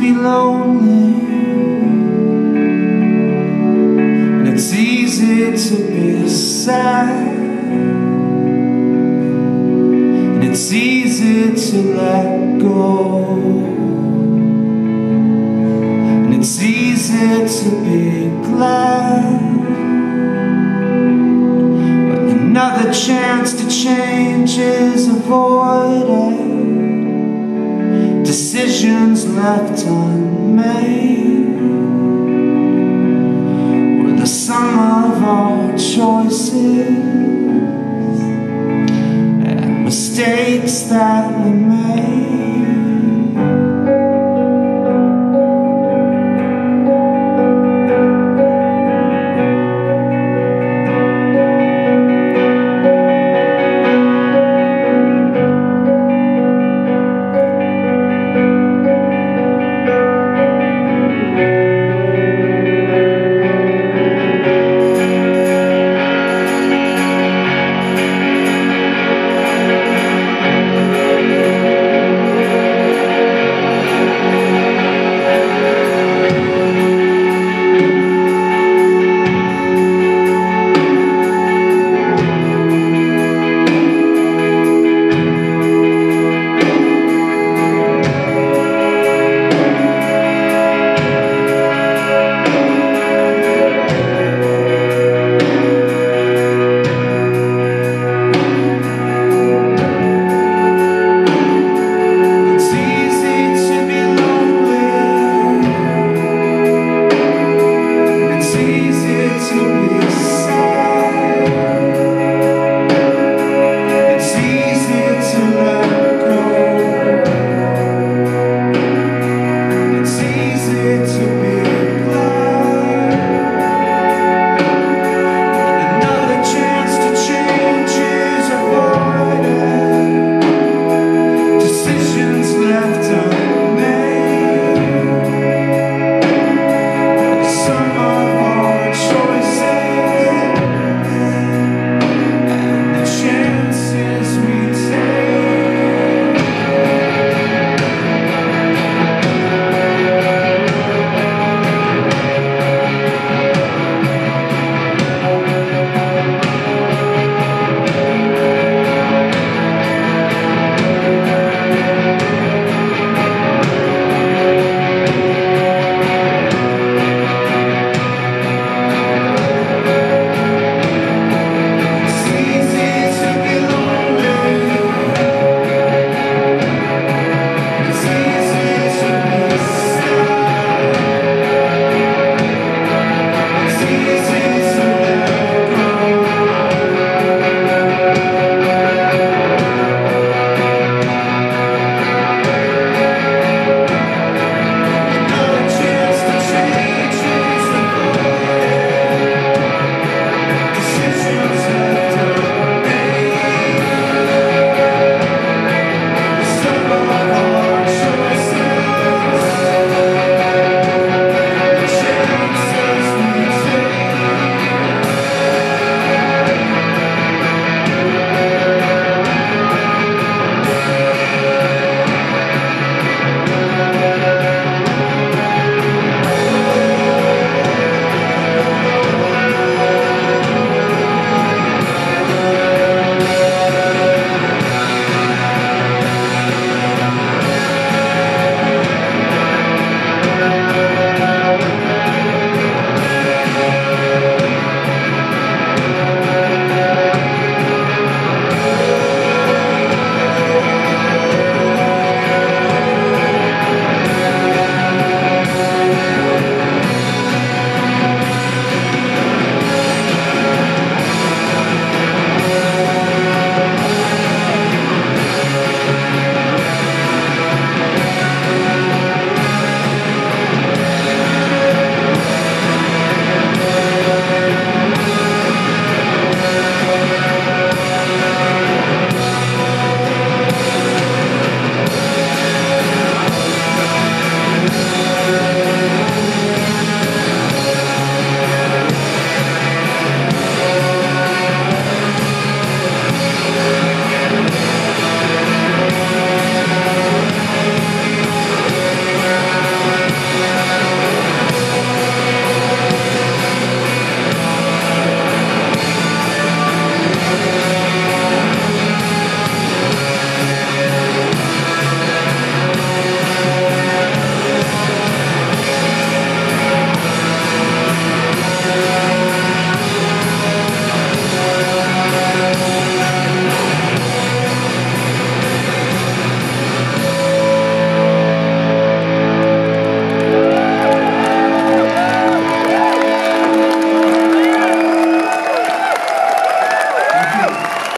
lonely. And it's easy to be sad. And it's easy to let go. And it's easy to be glad. But another chance to change is avoided decisions left unmade were the sum of our choices and mistakes that we made.